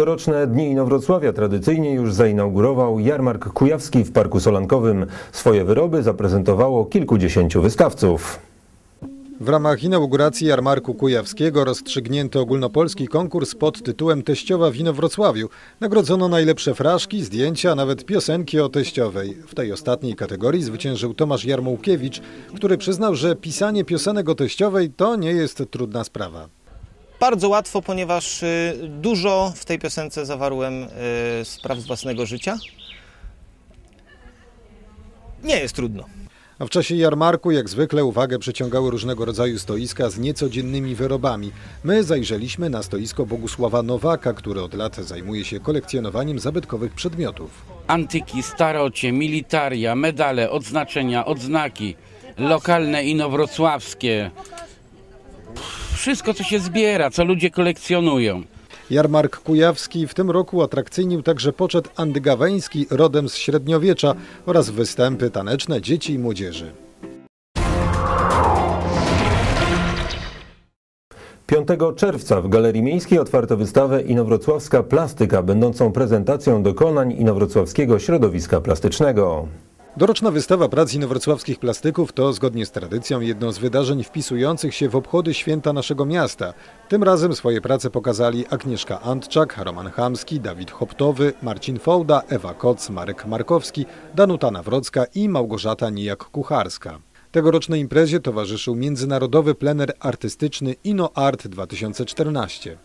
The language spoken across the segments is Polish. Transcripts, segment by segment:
Tegoroczne Dni Inowrocławia tradycyjnie już zainaugurował jarmark kujawski w Parku Solankowym. Swoje wyroby zaprezentowało kilkudziesięciu wystawców. W ramach inauguracji jarmarku kujawskiego rozstrzygnięto ogólnopolski konkurs pod tytułem Teściowa Wino Wrocławiu. Nagrodzono najlepsze fraszki, zdjęcia, a nawet piosenki o teściowej. W tej ostatniej kategorii zwyciężył Tomasz Jarmułkiewicz, który przyznał, że pisanie piosenek o teściowej to nie jest trudna sprawa. Bardzo łatwo, ponieważ y, dużo w tej piosence zawarłem y, spraw z własnego życia. Nie jest trudno. A w czasie jarmarku, jak zwykle, uwagę przyciągały różnego rodzaju stoiska z niecodziennymi wyrobami. My zajrzeliśmy na stoisko Bogusława Nowaka, który od lat zajmuje się kolekcjonowaniem zabytkowych przedmiotów. Antyki, starocie, militaria, medale, odznaczenia, odznaki, lokalne inowrocławskie. Wszystko, co się zbiera, co ludzie kolekcjonują. Jarmark Kujawski w tym roku atrakcyjnił także poczet andygaweński rodem z średniowiecza oraz występy taneczne dzieci i młodzieży. 5 czerwca w Galerii Miejskiej otwarto wystawę Inowrocławska Plastyka, będącą prezentacją dokonań inowrocławskiego środowiska plastycznego. Doroczna wystawa prac inowrocławskich plastyków to, zgodnie z tradycją, jedno z wydarzeń wpisujących się w obchody święta naszego miasta. Tym razem swoje prace pokazali Agnieszka Antczak, Roman Chamski, Dawid Hoptowy, Marcin Fołda, Ewa Koc, Marek Markowski, Danuta Nawrocka i Małgorzata Nijak-Kucharska. Tegorocznej imprezie towarzyszył międzynarodowy plener artystyczny Ino Art 2014.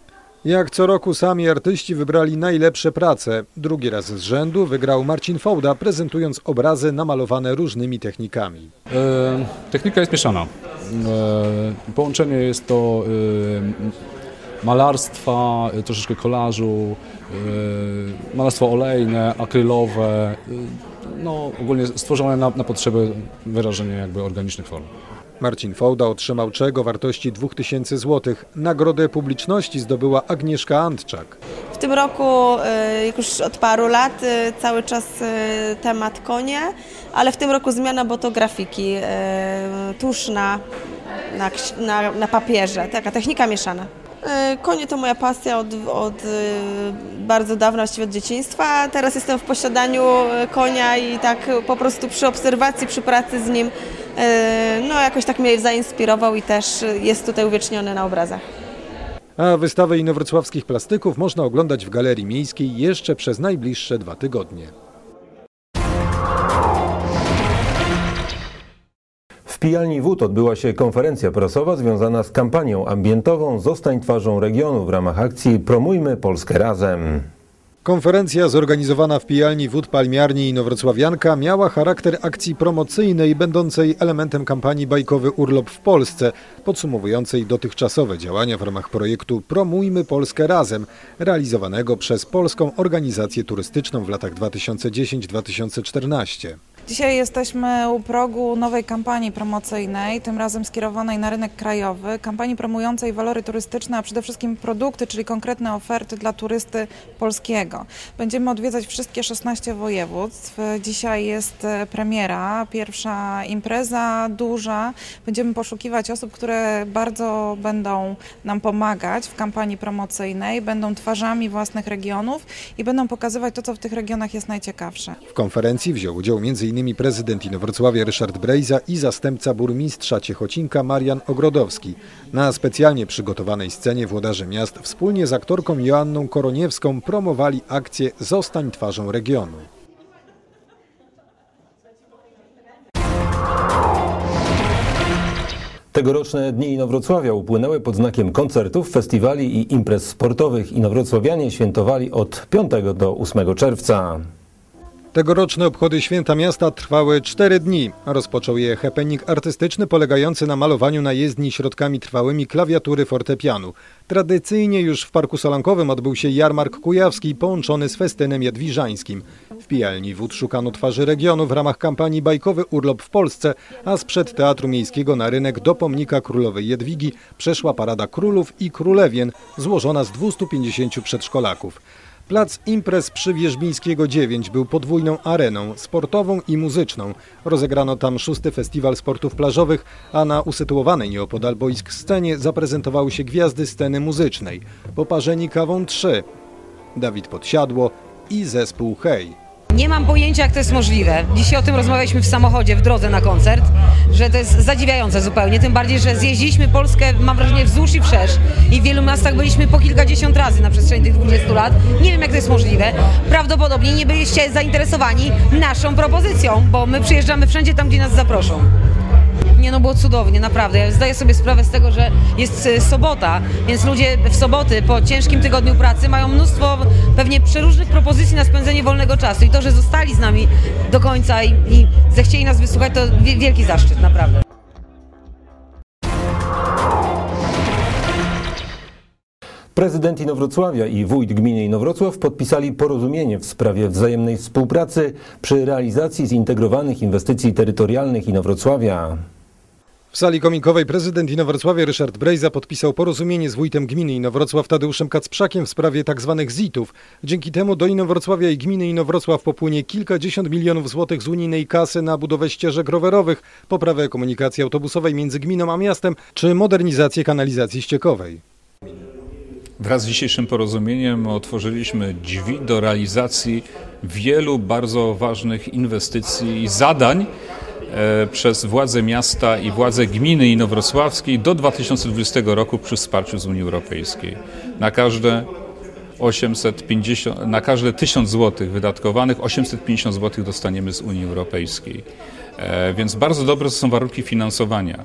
Jak co roku sami artyści wybrali najlepsze prace. Drugi raz z rzędu wygrał Marcin Fołda, prezentując obrazy namalowane różnymi technikami. E, technika jest mieszana. E, połączenie jest to e, malarstwa, e, troszeczkę kolażu, e, malarstwo olejne, akrylowe, e, no ogólnie stworzone na, na potrzeby wyrażenia jakby organicznych form. Marcin Fołda otrzymał czego wartości 2000 zł. Nagrodę publiczności zdobyła Agnieszka Antczak. W tym roku, y, jak już od paru lat, y, cały czas y, temat konie, ale w tym roku zmiana, bo to grafiki, tusz na, na, na, na papierze, taka technika mieszana. Konie to moja pasja od, od bardzo dawna, właściwie od dzieciństwa. Teraz jestem w posiadaniu konia i tak po prostu przy obserwacji, przy pracy z nim no jakoś tak mnie zainspirował i też jest tutaj uwieczniony na obrazach. A wystawę inowrocławskich plastyków można oglądać w Galerii Miejskiej jeszcze przez najbliższe dwa tygodnie. W Pijalni Wód odbyła się konferencja prasowa związana z kampanią ambientową Zostań twarzą regionu w ramach akcji Promujmy Polskę Razem. Konferencja zorganizowana w pijalni Wód Palmiarni Inowrocławianka miała charakter akcji promocyjnej będącej elementem kampanii Bajkowy Urlop w Polsce, podsumowującej dotychczasowe działania w ramach projektu Promujmy Polskę Razem, realizowanego przez Polską Organizację Turystyczną w latach 2010-2014. Dzisiaj jesteśmy u progu nowej kampanii promocyjnej, tym razem skierowanej na rynek krajowy, kampanii promującej walory turystyczne, a przede wszystkim produkty, czyli konkretne oferty dla turysty polskiego. Będziemy odwiedzać wszystkie 16 województw. Dzisiaj jest e, premiera, pierwsza impreza, duża. Będziemy poszukiwać osób, które bardzo będą nam pomagać w kampanii promocyjnej, będą twarzami własnych regionów i będą pokazywać to, co w tych regionach jest najciekawsze. W konferencji wziął udział m.in m.in. prezydent Inowrocławia Ryszard Brejza i zastępca burmistrza Ciechocinka Marian Ogrodowski. Na specjalnie przygotowanej scenie włodarze miast wspólnie z aktorką Joanną Koroniewską promowali akcję Zostań twarzą regionu. Tegoroczne Dni Inowrocławia upłynęły pod znakiem koncertów, festiwali i imprez sportowych. Inowrocławianie świętowali od 5 do 8 czerwca. Tegoroczne obchody święta miasta trwały cztery dni. Rozpoczął je happening artystyczny polegający na malowaniu na jezdni środkami trwałymi klawiatury fortepianu. Tradycyjnie już w Parku Solankowym odbył się jarmark kujawski połączony z festynem jadwiżańskim. W pijalni wód szukano twarzy regionu w ramach kampanii Bajkowy Urlop w Polsce, a sprzed Teatru Miejskiego na rynek do pomnika Królowej Jadwigi przeszła parada królów i królewien złożona z 250 przedszkolaków. Plac imprez przy Wierzbińskiego 9 był podwójną areną, sportową i muzyczną. Rozegrano tam szósty festiwal sportów plażowych, a na usytuowanej nieopodal boisk scenie zaprezentowały się gwiazdy sceny muzycznej. Poparzeni kawą 3. Dawid Podsiadło i zespół Hej. Nie mam pojęcia, jak to jest możliwe. Dzisiaj o tym rozmawialiśmy w samochodzie w drodze na koncert, że to jest zadziwiające zupełnie. Tym bardziej, że zjeździliśmy Polskę, mam wrażenie, wzdłuż i wszerz. I w wielu miastach byliśmy po kilkadziesiąt razy na przestrzeni tych 20 lat. Nie wiem, jak to jest możliwe. Prawdopodobnie nie byliście zainteresowani naszą propozycją, bo my przyjeżdżamy wszędzie tam, gdzie nas zaproszą. Nie no, było cudownie, naprawdę. Ja zdaję sobie sprawę z tego, że jest y, sobota, więc ludzie w soboty po ciężkim tygodniu pracy mają mnóstwo pewnie przeróżnych propozycji na spędzenie wolnego czasu i to, że zostali z nami do końca i, i zechcieli nas wysłuchać, to wie- wielki zaszczyt, naprawdę. Prezydent Inowrocławia i wójt gminy Inowrocław podpisali porozumienie w sprawie wzajemnej współpracy przy realizacji zintegrowanych inwestycji terytorialnych Inowrocławia. W sali komikowej prezydent Inowrocławia Ryszard Brejza podpisał porozumienie z wójtem gminy Inowrocław Tadeuszem Kacprzakiem w sprawie tzw. ZIT-ów. Dzięki temu do Inowrocławia i gminy Inowrocław popłynie kilkadziesiąt milionów złotych z unijnej kasy na budowę ścieżek rowerowych, poprawę komunikacji autobusowej między gminą a miastem czy modernizację kanalizacji ściekowej. Wraz z dzisiejszym porozumieniem otworzyliśmy drzwi do realizacji wielu bardzo ważnych inwestycji i zadań przez władze miasta i władze gminy inowrocławskiej do 2020 roku przy wsparciu z Unii Europejskiej. Na każde 850, na każde 1000 zł wydatkowanych 850 zł dostaniemy z Unii Europejskiej. E, Więc bardzo dobre są warunki finansowania.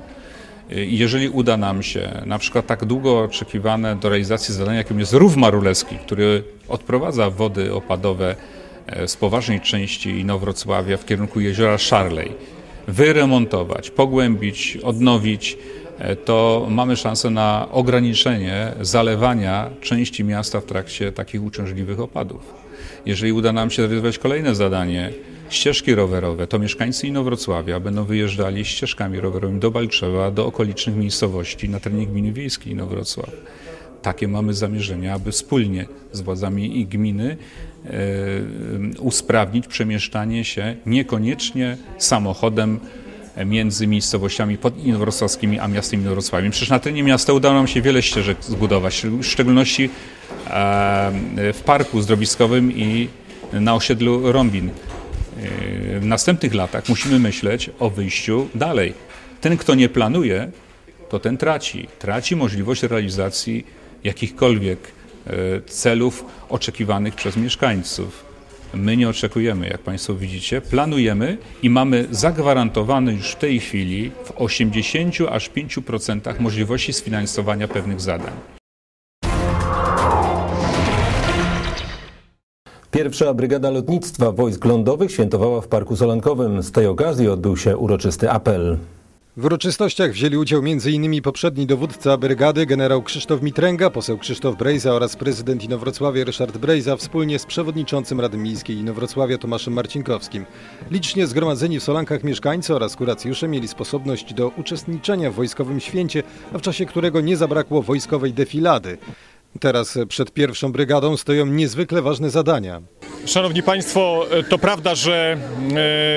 I Jeżeli uda nam się na przykład tak długo oczekiwane do realizacji zadania, jakim jest rów marulewski, który odprowadza wody opadowe e, z poważnej części Inowrocławia w kierunku jeziora Szarlej, wyremontować, pogłębić, odnowić, e, to mamy szansę na ograniczenie zalewania części miasta w trakcie takich uciążliwych opadów. Jeżeli uda nam się realizować kolejne zadanie, ścieżki rowerowe, to mieszkańcy Inowrocławia będą wyjeżdżali ścieżkami rowerowymi do Balczewa, do okolicznych miejscowości na terenie gminy wiejskiej Inowrocław. Takie mamy zamierzenia, aby wspólnie z władzami i gminy usprawnić przemieszczanie się niekoniecznie samochodem między miejscowościami podinowrocławskimi a miastem Inowrocławiem. Przecież na terenie miasta udało nam się wiele ścieżek zbudować, w szczególności e, w parku zdrowiskowym i na osiedlu Rąbin. E, W następnych latach musimy myśleć o wyjściu dalej. Ten, kto nie planuje, to ten traci. Traci możliwość realizacji jakichkolwiek e, celów oczekiwanych przez mieszkańców. My nie oczekujemy, jak Państwo widzicie, planujemy i mamy zagwarantowane już w tej chwili w 80 aż 5% możliwości sfinansowania pewnych zadań. Pierwsza Brygada Lotnictwa Wojsk Lądowych świętowała w Parku Solankowym. Z tej okazji odbył się uroczysty apel. W uroczystościach wzięli udział m.in. poprzedni dowódca brygady generał Krzysztof Mitręga, poseł Krzysztof Brejza oraz prezydent Inowrocławia Ryszard Brejza wspólnie z przewodniczącym Rady Miejskiej Inowrocławia Tomaszem Marcinkowskim. Licznie zgromadzeni w Solankach mieszkańcy oraz kuracjusze mieli sposobność do uczestniczenia w wojskowym święcie, a w czasie którego nie zabrakło wojskowej defilady. Teraz przed pierwszą brygadą stoją niezwykle ważne zadania. Szanowni Państwo, to prawda, że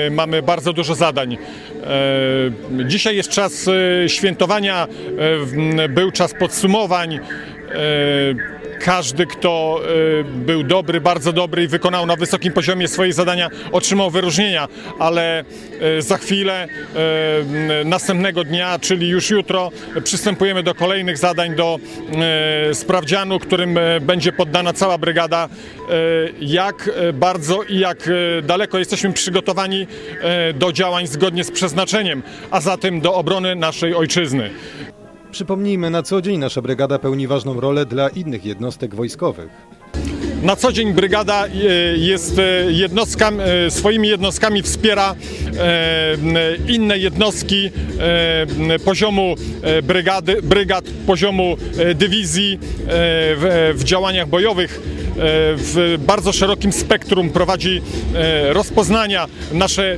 e, mamy bardzo dużo zadań. E, dzisiaj jest czas e, świętowania, był czas podsumowań. Każdy, kto e, był dobry, bardzo dobry i wykonał na wysokim poziomie swoje zadania, otrzymał wyróżnienia, ale e, za chwilę, m, następnego dnia, czyli już jutro, przystępujemy do kolejnych zadań, do sprawdzianu, którym będzie poddana cała brygada. Jak bardzo i jak daleko jesteśmy przygotowani do działań zgodnie z przeznaczeniem, a zatem do obrony naszej ojczyzny. Przypomnijmy, na co dzień nasza brygada pełni ważną rolę dla innych jednostek wojskowych. Na co dzień brygada e, jest e, jednostkami, e, swoimi jednostkami wspiera inne jednostki poziomu brygady, brygad, poziomu dywizji w, w działaniach bojowych. E, W bardzo szerokim spektrum prowadzi e, rozpoznania. Nasze,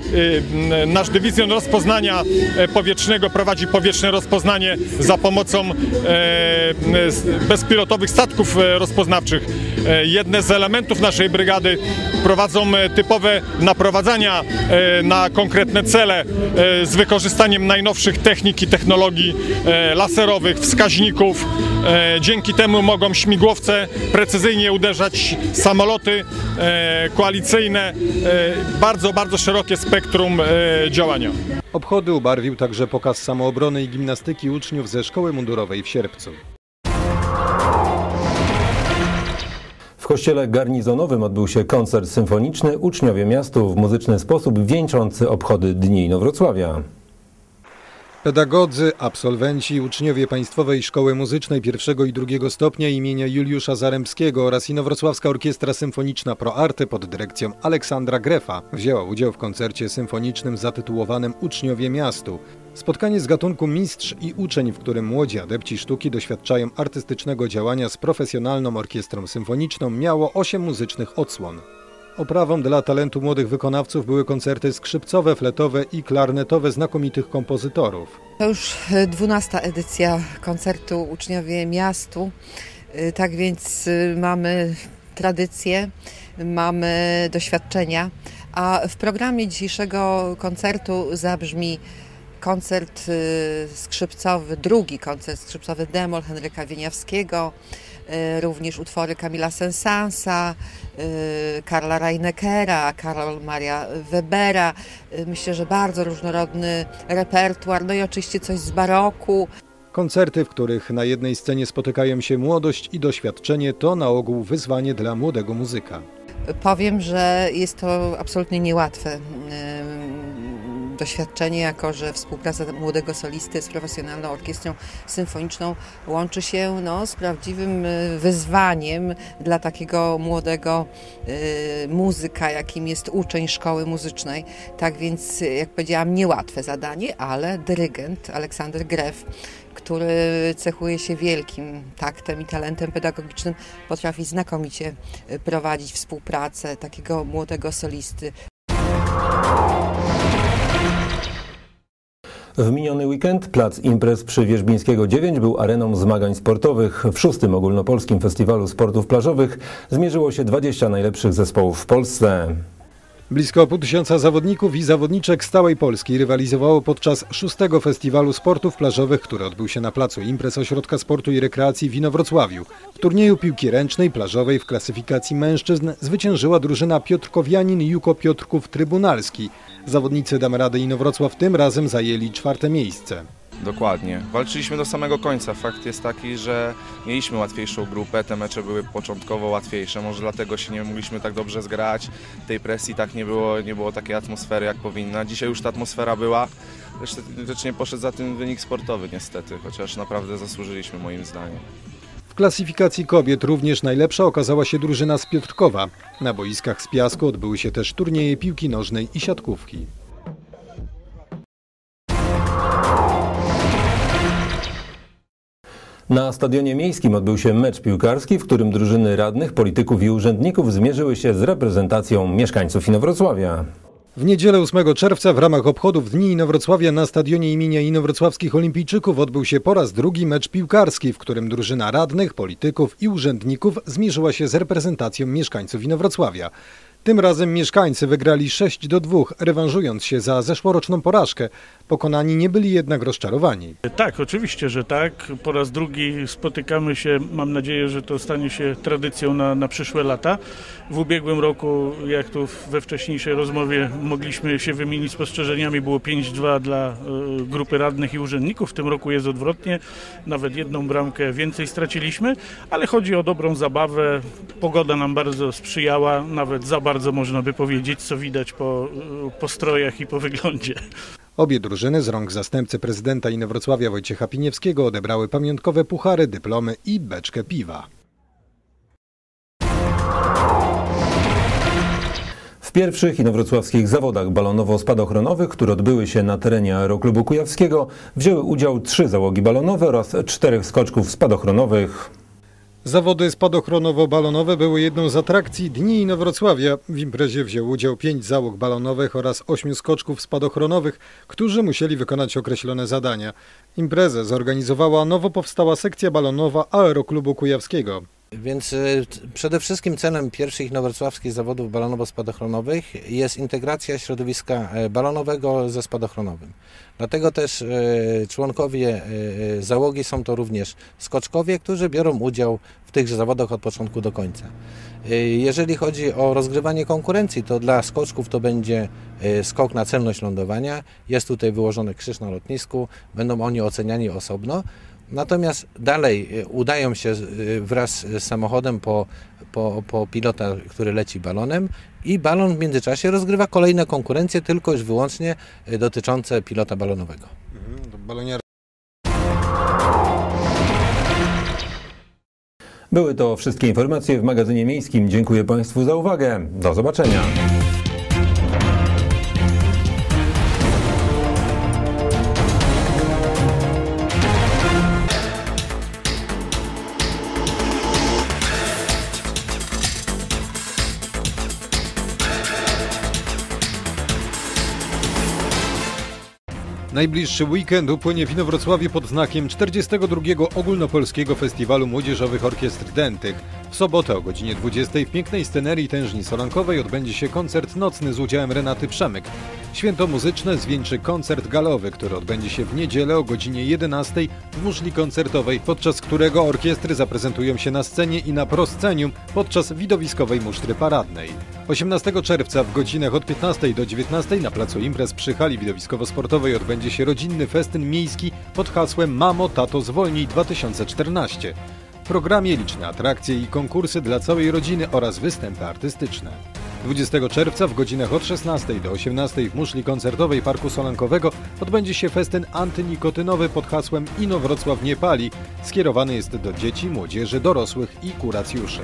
e, nasz dywizjon rozpoznania powietrznego prowadzi powietrzne rozpoznanie za pomocą bezpilotowych statków rozpoznawczych. E, jedne z elementów naszej brygady prowadzą e, typowe naprowadzania e, na konkretne cele z wykorzystaniem najnowszych technik i technologii laserowych, wskaźników. Dzięki temu mogą śmigłowce precyzyjnie uderzać samoloty koalicyjne. Bardzo, bardzo szerokie spektrum działania. Obchody ubarwił także pokaz samoobrony i gimnastyki uczniów ze szkoły mundurowej w Sierpcu. W kościele garnizonowym odbył się koncert symfoniczny Uczniowie Miastu w muzyczny sposób wieńczący obchody Dni Inowrocławia. Pedagodzy, absolwenci, uczniowie Państwowej Szkoły Muzycznej pierwszego i drugiego stopnia imienia Juliusza Zaremskiego oraz Inowrocławska Orkiestra Symfoniczna Pro Arte pod dyrekcją Aleksandra Grefa wzięła udział w koncercie symfonicznym zatytułowanym Uczniowie Miastu. Spotkanie z gatunku mistrz i uczeń, w którym młodzi adepci sztuki doświadczają artystycznego działania z profesjonalną orkiestrą symfoniczną miało osiem muzycznych odsłon. Oprawą dla talentu młodych wykonawców były koncerty skrzypcowe, fletowe i klarnetowe znakomitych kompozytorów. To już e, dwunasta edycja koncertu Uczniowie Miastu. E, tak więc e, mamy tradycję, mamy doświadczenia, a w programie dzisiejszego koncertu zabrzmi koncert skrzypcowy, drugi koncert skrzypcowy Demol Henryka Wieniawskiego, E, również utwory Kamila Sensansa, e, Karla Reinekera, Karol Maria Webera. Myślę, że bardzo różnorodny repertuar, no i oczywiście coś z baroku. Koncerty, w których na jednej scenie spotykają się młodość i doświadczenie, to na ogół wyzwanie dla młodego muzyka. Powiem, że jest to absolutnie niełatwe doświadczenie, jako że współpraca młodego solisty z profesjonalną orkiestrą symfoniczną łączy się no, z prawdziwym y, wyzwaniem dla takiego młodego y, muzyka, jakim jest uczeń szkoły muzycznej. Tak więc, jak powiedziałam, niełatwe zadanie, ale dyrygent Aleksander Gref który cechuje się wielkim taktem i talentem pedagogicznym, potrafi znakomicie y, prowadzić współpracę takiego młodego solisty. W miniony weekend plac imprez przy Wierzbińskiego 9 był areną zmagań sportowych. W szóstym ogólnopolskim festiwalu sportów plażowych zmierzyło się 20 najlepszych zespołów w Polsce. Blisko pół tysiąca zawodników i zawodniczek z całej Polski rywalizowało podczas szóstego festiwalu sportów plażowych, który odbył się na placu imprez Ośrodka Sportu i Rekreacji w Inowrocławiu. W turnieju piłki ręcznej plażowej w klasyfikacji mężczyzn zwyciężyła drużyna Piotrkowianin Juko Piotrków Trybunalski. Zawodnicy Damy Rady Inowrocław tym razem zajęli czwarte miejsce. Dokładnie. Walczyliśmy do samego końca. Fakt jest taki, że mieliśmy łatwiejszą grupę, te mecze były początkowo łatwiejsze, może dlatego się nie mogliśmy tak dobrze zgrać, tej presji tak nie było, nie było takiej atmosfery jak powinna. Dzisiaj już ta atmosfera była, nie poszedł za tym wynik sportowy niestety, chociaż naprawdę zasłużyliśmy moim zdaniem. W klasyfikacji kobiet również najlepsza okazała się drużyna z Piotrkowa. Na boiskach z piasku odbyły się też turnieje piłki nożnej i siatkówki. Na stadionie miejskim odbył się mecz piłkarski, w którym drużyny radnych, polityków i urzędników zmierzyły się z reprezentacją mieszkańców Inowrocławia. W niedzielę 8 czerwca w ramach obchodów Dni Inowrocławia na stadionie imienia Inowrocławskich Olimpijczyków odbył się po raz drugi mecz piłkarski, w którym drużyna radnych, polityków i urzędników zmierzyła się z reprezentacją mieszkańców Inowrocławia. Tym razem mieszkańcy wygrali 6 do 2, rewanżując się za zeszłoroczną porażkę. Pokonani nie byli jednak rozczarowani. Tak, oczywiście, że tak. Po raz drugi spotykamy się. Mam nadzieję, że to stanie się tradycją na, na przyszłe lata. W ubiegłym roku, jak tu we wcześniejszej rozmowie mogliśmy się wymienić spostrzeżeniami, było 5-2 dla y, grupy radnych i urzędników. W tym roku jest odwrotnie. Nawet jedną bramkę więcej straciliśmy, ale chodzi o dobrą zabawę. Pogoda nam bardzo sprzyjała, nawet za bardzo można by powiedzieć, co widać po, po strojach i po wyglądzie. Obie drużyny z rąk zastępcy prezydenta Inowrocławia Wojciecha Piniewskiego odebrały pamiątkowe puchary, dyplomy i beczkę piwa. W pierwszych inowrocławskich zawodach balonowo-spadochronowych, które odbyły się na terenie Aeroklubu Kujawskiego, wzięły udział trzy załogi balonowe oraz czterech skoczków spadochronowych. Zawody spadochronowo-balonowe były jedną z atrakcji Dni Inowrocławia. W imprezie wziął udział pięć załóg balonowych oraz ośmiu skoczków spadochronowych, którzy musieli wykonać określone zadania. Imprezę zorganizowała nowo powstała sekcja balonowa Aeroklubu Kujawskiego. Więc t- przede wszystkim celem pierwszych inowrocławskich zawodów balonowo-spadochronowych jest integracja środowiska e, balonowego ze spadochronowym. Dlatego też e, członkowie e, załogi są to również skoczkowie, którzy biorą udział w tych zawodach od początku do końca. E, Jeżeli chodzi o rozgrywanie konkurencji, to dla skoczków to będzie e, skok na celność lądowania. Jest tutaj wyłożony krzyż na lotnisku, będą oni oceniani osobno. Natomiast dalej e, udają się e, wraz z samochodem po, po, po pilota, który leci balonem i balon w międzyczasie rozgrywa kolejne konkurencje, tylko już wyłącznie e, dotyczące pilota balonowego. Baloniar Były to wszystkie informacje w magazynie miejskim. Dziękuję Państwu za uwagę. Do zobaczenia. Najbliższy weekend upłynie w Inowrocławiu pod znakiem 42. Ogólnopolskiego Festiwalu Młodzieżowych Orkiestr Dętych. W sobotę o godzinie 20 w pięknej scenerii tężni solankowej odbędzie się koncert nocny z udziałem Renaty Przemyk. Święto muzyczne zwieńczy koncert galowy, który odbędzie się w niedzielę o godzinie 11 w muszli koncertowej, podczas którego orkiestry zaprezentują się na scenie i na proscenium podczas widowiskowej musztry paradnej. 18 czerwca w godzinach od 15 do 19 na placu imprez przy hali widowiskowo-sportowej odbędzie się rodzinny festyn miejski pod hasłem Mamo, Tato, Zwolnij 2014. W programie liczne atrakcje i konkursy dla całej rodziny oraz występy artystyczne. 20 czerwca w godzinach od 16 do 18 w muszli koncertowej Parku Solankowego odbędzie się festyn antynikotynowy pod hasłem Ino Wrocław nie pali. Skierowany jest do dzieci, młodzieży, dorosłych i kuracjuszy.